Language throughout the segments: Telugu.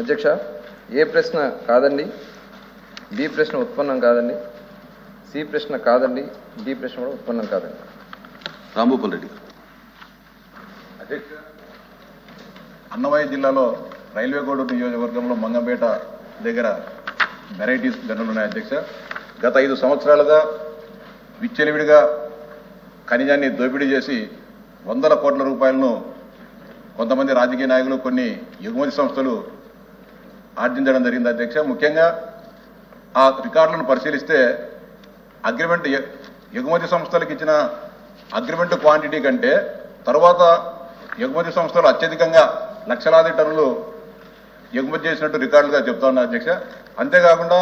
అధ్యక్ష ఏ ప్రశ్న కాదండి? బి ప్రశ్న ఉత్పన్నం కాదండి. సి ప్రశ్న కాదండి. డి ప్రశ్న కూడా ఉత్పన్నం కాదండి. రాంభూపాల్ రెడ్డి. అధ్యక్ష అన్నమయ్య జిల్లాలో రైల్వే కోడు నియోజకవర్గంలో మంగంపేట దగ్గర వెరైటీస్ గనులు ఉన్నాయి అధ్యక్ష. గత ఐదు సంవత్సరాలుగా విచ్చలవిడిగా ఖనిజాన్ని దోపిడీ చేసి వందల కోట్ల రూపాయలను కొంతమంది రాజకీయ నాయకులు కొన్ని ఎగుమతి సంస్థలు ఆర్జించడం జరిగింది అధ్యక్ష. ముఖ్యంగా ఆ రికార్డులను పరిశీలిస్తే అగ్రిమెంట్ ఎగుమతి సంస్థలకు ఇచ్చిన అగ్రిమెంట్ క్వాంటిటీ కంటే తర్వాత ఎగుమతి సంస్థలు అత్యధికంగా లక్షలాది టన్నులు ఎగుమతి చేసినట్టు రికార్డులుగా చెప్తా ఉన్నా అధ్యక్ష. అంతేకాకుండా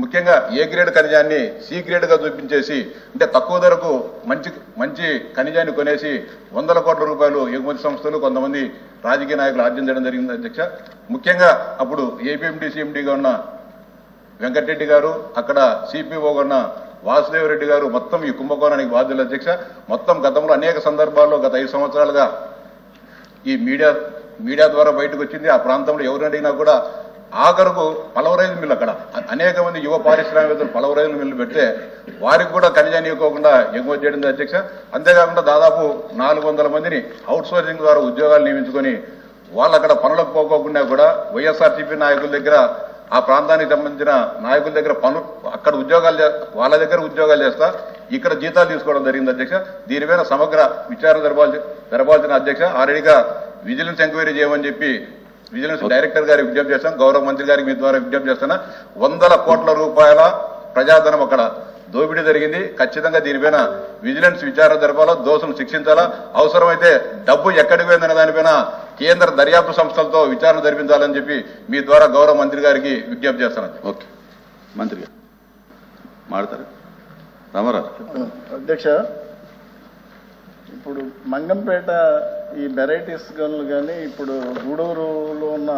ముఖ్యంగా ఏ గ్రేడ్ ఖనిజాన్ని సి గ్రేడ్గా చూపించేసి అంటే తక్కువ ధరకు మంచి మంచి ఖనిజాన్ని కొనేసి వందల కోట్ల రూపాయలు ఎగుమతి సంస్థలు కొంతమంది రాజకీయ నాయకులు ఆర్జించడం జరిగింది అధ్యక్ష. ముఖ్యంగా అప్పుడు ఏపీఎండి సీఎండీగా ఉన్న వెంకటరెడ్డి గారు అక్కడ సిపిఓగా ఉన్న వాసుదేవరెడ్డి గారు మొత్తం ఈ కుంభకోణానికి బాధ్యులు అధ్యక్ష. మొత్తం గతంలో అనేక సందర్భాల్లో గత ఐదు సంవత్సరాలుగా ఈ మీడియా మీడియా ద్వారా బయటకు వచ్చింది. ఆ ప్రాంతంలో ఎవరు అడిగినా కూడా ఆఖరుకు పలవరైజు మిల్లు అక్కడ. అనేక మంది యువ పారిశ్రామికవేత్తలు పలవరైజు మిల్లు పెడితే వారికి కూడా ఖనిజాన్ని ఇవ్వకుండా ఎగుమతి చేయడం అధ్యక్ష. అంతేకాకుండా దాదాపు నాలుగు వందల మందిని అవుట్ సోర్సింగ్ ద్వారా ఉద్యోగాలు నియమించుకొని వాళ్ళు అక్కడ పనులకు పోకోకుండా కూడా వైఎస్ఆర్సీపీ నాయకుల దగ్గర ఆ ప్రాంతానికి సంబంధించిన నాయకుల దగ్గర పనులు అక్కడ ఉద్యోగాలు వాళ్ళ దగ్గర ఉద్యోగాలు చేస్తా ఇక్కడ జీతాలు తీసుకోవడం జరిగింది అధ్యక్ష. దీని మీద సమగ్ర విచారణ జరపాల్సి జరపాల్సిన అధ్యక్ష. ఆల్రెడీగా విజిలెన్స్ ఎంక్వైరీ చేయమని చెప్పి విజిలెన్స్ డైరెక్టర్ గారికి విజ్ఞప్తి చేస్తాం గౌరవ మంత్రి గారికి మీ ద్వారా విజ్ఞప్తి చేస్తున్నా. వందల కోట్ల రూపాయల ప్రజాధనం అక్కడ దోపిడీ జరిగింది. ఖచ్చితంగా దీనిపైన విజిలెన్స్ విచారణ జరపాలా దోషులు శిక్షించాలా. అవసరమైతే డబ్బు ఎక్కడికి పోయిందనే దానిపైన కేంద్ర దర్యాప్తు సంస్థలతో విచారణ జరిపించాలని చెప్పి మీ ద్వారా గౌరవ మంత్రి గారికి విజ్ఞప్తి చేస్తాను ఓకే. మంత్రి గారు. మాడతారు రామారావు. అధ్యక్ష ఇప్పుడు మంగంపేట ఈ వెరైటీస్ గన్లు కానీ ఇప్పుడు గూడూరులో ఉన్న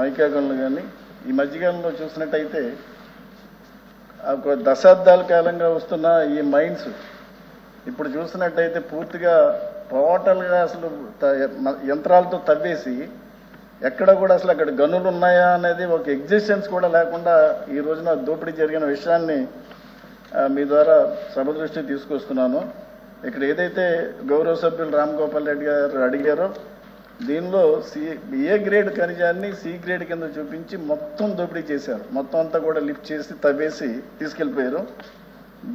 మైకా గన్లు కానీ ఈ మధ్యకాలంలో చూసినట్టయితే ఒక దశాబ్దాల కాలంగా వస్తున్న ఈ మైన్స్ ఇప్పుడు చూసినట్టయితే పూర్తిగా టోటల్గా అసలు యంత్రాలతో తవ్వేసి ఎక్కడ కూడా అసలు అక్కడ గనులు ఉన్నాయా అనేది ఒక ఎగ్జిస్టెన్స్ కూడా లేకుండా ఈ రోజున దోపిడీ జరిగిన విషయాన్ని మీ ద్వారా సభ దృష్టి తీసుకొస్తున్నాను. ఇక్కడ ఏదైతే గౌరవ సభ్యులు రామ్ గోపాల్ రెడ్డి గారు అడిగారో దీనిలో సి ఏ గ్రేడ్ ఖనిజాన్ని సి గ్రేడ్ కింద చూపించి మొత్తం దోపిడీ చేశారు. మొత్తం అంతా కూడా లిఫ్ట్ చేసి తవ్వేసి తీసుకెళ్ళిపోయారు.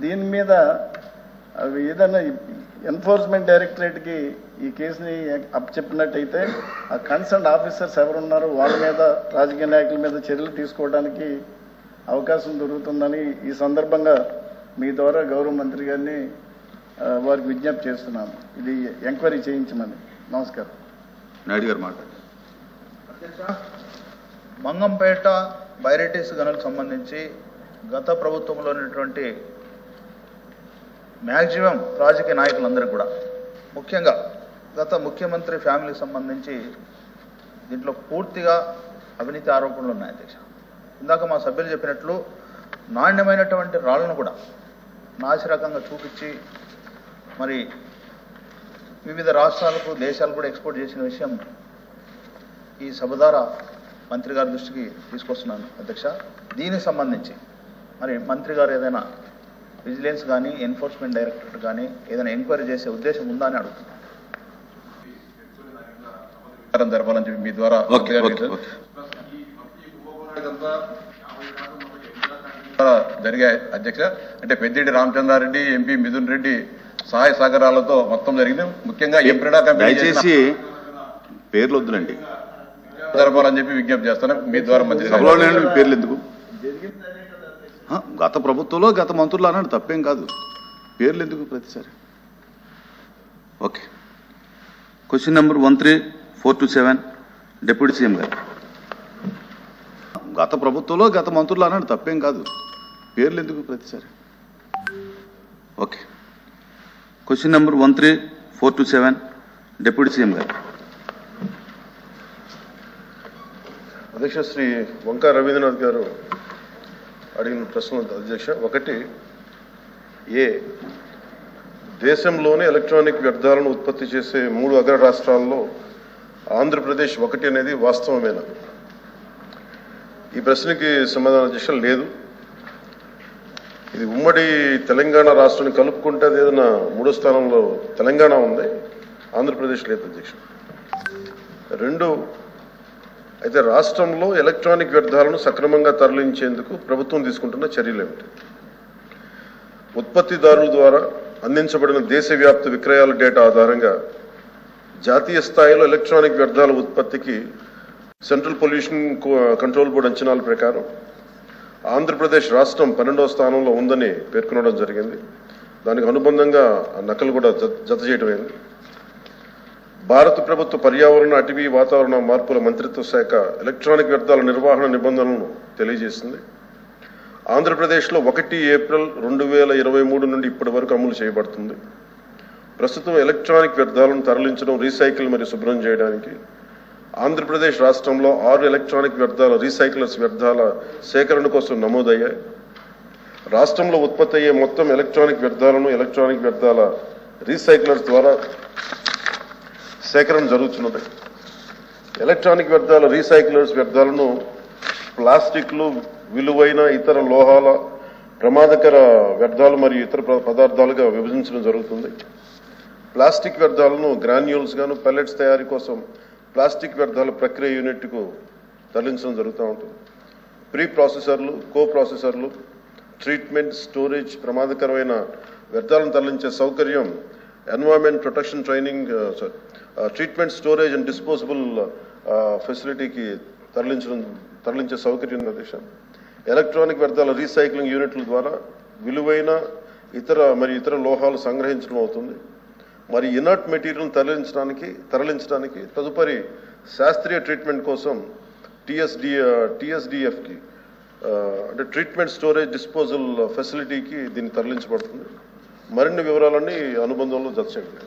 దీని మీద అవి ఏదైనా ఎన్ఫోర్స్మెంట్ డైరెక్టరేట్కి ఈ కేసుని అప్పచెప్పినట్టయితే ఆ కన్సర్న్ ఆఫీసర్స్ ఎవరున్నారో వాళ్ళ మీద రాజకీయ నాయకుల మీద చర్యలు తీసుకోవడానికి అవకాశం దొరుకుతుందని ఈ సందర్భంగా మీ ద్వారా గౌరవ మంత్రి గారిని వారికి విజ్ఞప్తి చేస్తున్నాను. ఇది ఎంక్వైరీ చేయించమని. నమస్కారం. నాయుడు గారు మాట్లాడారు మంగంపేట బైరెటీస్ గనులకు సంబంధించి గత ప్రభుత్వంలో ఉన్నటువంటి మ్యాక్సిమం రాజకీయ నాయకులందరూ కూడా ముఖ్యంగా గత ముఖ్యమంత్రి ఫ్యామిలీకి సంబంధించి దీంట్లో పూర్తిగా అవినీతి ఆరోపణలు ఉన్నాయి అధ్యక్ష. ఇందాక మా సభ్యులు చెప్పినట్లు నాణ్యమైనటువంటి రాళ్ళను కూడా నాసిరకంగా చూపించి మరి వివిధ రాష్ట్రాలకు దేశాలకు కూడా ఎక్స్పోర్ట్ చేసిన విషయం ఈ సభ ద్వారా మంత్రి గారి దృష్టికి తీసుకొస్తున్నాను అధ్యక్ష. దీనికి సంబంధించి మరి మంత్రి గారు ఏదైనా విజిలెన్స్ కానీ ఎన్ఫోర్స్మెంట్ డైరెక్టరేట్ కానీ ఏదైనా ఎంక్వైరీ చేసే ఉద్దేశం ఉందా అని అడుగుతున్నాను. విచారణ జరపాలని చెప్పి మీ ద్వారా జరిగాయి అధ్యక్ష. అంటే పెద్దిరెడ్డి రామచంద్రారెడ్డి ఎంపీ మిథున్ రెడ్డి సహాయ సహకారాలతో మొత్తం జరిగింది. ముఖ్యంగా ఎంప్రీడా కంపెనీ దయచేసి పేర్లు వద్దులండి. జరపాలని చెప్పి విజ్ఞప్తి చేస్తాను. మీ ద్వారా మంత్రి సభలో గారికి. లేని మీ పేర్లు ఎందుకు? గత ప్రభుత్వంలో గత మంత్రులు అన్నాడు తప్పేం కాదు. పేర్లు ఎందుకు ప్రతిసారి? Okay. Question number one three four two seven deputy CM గారు. గత ప్రభుత్వంలో గత మంత్రులు అన్నాడు తప్పేం కాదు. పేర్లు ఎందుకు ప్రతిసారి? Okay. Question number one three four two seven deputy CM గారు. అధ్యక్ష శ్రీ వంకా రవీంద్రనాథ్ గారు అడిగిన ప్రశ్నలు అధ్యక్ష ఒకటి ఏ దేశంలోనే ఎలక్ట్రానిక్ వ్యర్థాలను ఉత్పత్తి చేసే మూడు అగ్ర రాష్ట్రాల్లో ఆంధ్రప్రదేశ్ ఒకటి అనేది వాస్తవమేనా? ఈ ప్రశ్నకి సమాధానం అధ్యక్ష లేదు. ఇది ఉమ్మడి తెలంగాణ రాష్ట్రాన్ని కలుపుకుంటే అది ఏదైనా మూడో స్థానంలో తెలంగాణ ఉంది. ఆంధ్రప్రదేశ్ లేదు అధ్యక్షుడు రెండు అయితే రాష్ట్రంలో ఎలక్ట్రానిక్ వ్యర్థాలను సక్రమంగా తరలించేందుకు ప్రభుత్వం తీసుకుంటున్న చర్యలు ఏమిటి? ఉత్పత్తిదారుల ద్వారా అందించబడిన దేశవ్యాప్త విక్రయాల డేటా ఆధారంగా జాతీయ స్థాయిలో ఎలక్ట్రానిక్ వ్యర్థాల ఉత్పత్తికి సెంట్రల్ పొల్యూషన్ కంట్రోల్ బోర్డు అంచనాల ప్రకారం ఆంధ్రప్రదేశ్ రాష్ట్రం పన్నెండవ స్థానంలో ఉందని పేర్కొనడం జరిగింది. దానికి అనుబంధంగా నకలు కూడా జత- జత భారత ప్రభుత్వ పర్యావరణ అటవీ వాతావరణ మార్పుల మంత్రిత్వ శాఖ ఎలక్ట్రానిక్ వ్యర్థాల నిర్వహణ నిబంధనలను తెలియజేసింది. ఆంధ్రప్రదేశ్లో ఒకటి ఏప్రిల్ రెండు వేల ఇరవై మూడు నుండి ఇప్పటి వరకు అమలు చేయబడుతుంది. ప్రస్తుతం ఎలక్ట్రానిక్ వ్యర్థాలను తరలించడం రీసైకిల్ మరియు శుభ్రం చేయడానికి ఆంధ్రప్రదేశ్ రాష్ట్రంలో ఆరు ఎలక్ట్రానిక్ వ్యర్థాల రీసైక్లర్స్ వ్యర్థాల సేకరణ కోసం నమోదయ్యాయి. రాష్ట్రంలో ఉత్పత్తి అయ్యే మొత్తం ఎలక్ట్రానిక్ వ్యర్థాలను ఎలక్ట్రానిక్ వ్యర్థాల రీసైక్లర్స్ ద్వారా సేకరణ జరుగుతున్నది. ఎలక్ట్రానిక్ వ్యర్థాల రీసైక్లర్స్ వ్యర్థాలను ప్లాస్టిక్లు విలువైన ఇతర లోహాల ప్రమాదకర వ్యర్థాలు మరియు ఇతర పదార్థాలుగా విభజించడం జరుగుతుంది. ప్లాస్టిక్ వ్యర్థాలను గ్రాన్యూల్స్ గాను పెల్లెట్స్ తయారీ కోసం ప్లాస్టిక్ వ్యర్థాల ప్రక్రియ యూనిట్కు తరలించడం జరుగుతూ ఉంటుంది. ప్రీ ప్రాసెసర్లు కో ప్రాసెసర్లు ట్రీట్మెంట్ స్టోరేజ్ ప్రమాదకరమైన వ్యర్థాలను తరలించే సౌకర్యం environment protection training treatment storage and disposable ఫెసిలిటీకి తరలించడం తరలించే సౌకర్యం నిర్దేశం. ఎలక్ట్రానిక్ వ్యర్థాల రీసైక్లింగ్ యూనిట్ల ద్వారా విలువైన ఇతర మరి ఇతర లోహాలు సంగ్రహించడం అవుతుంది. మరి ఇనర్ట్ మెటీరియల్ తరలించడానికి తరలించడానికి తదుపరి శాస్త్రీయ ట్రీట్మెంట్ కోసం టిఎస్డి టిఎస్డిఎఫ్కి అంటే ట్రీట్మెంట్ స్టోరేజ్ డిస్పోజల్ ఫెసిలిటీకి దీన్ని తరలించబడుతుంది. మరిన్ని వివరాలన్నీ అనుబంధంలో జత చేయండి